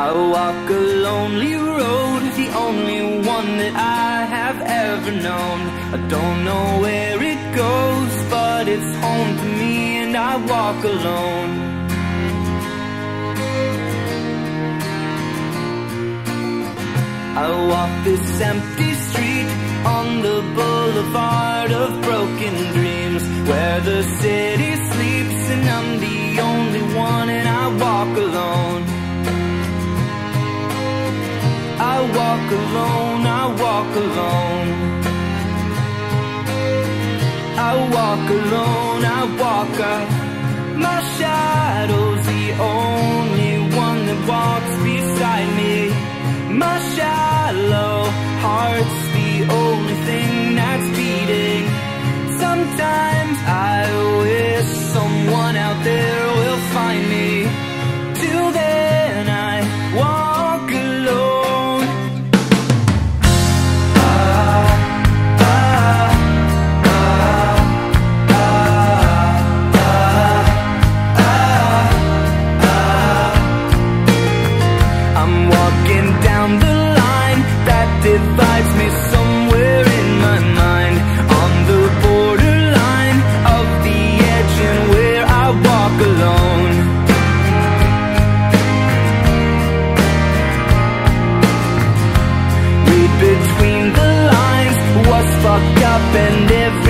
I walk a lonely road, the only one that I have ever known. I don't know where it goes, but it's home to me, and I walk alone. I walk this empty street on the boulevard of broken dreams, where the city sleeps, and I'm the only one, and I walk alone. Walk alone, I walk alone. I walk alone, I walk up. My shadow's the only one that walks beside me. My shallow heart's the only thing up and if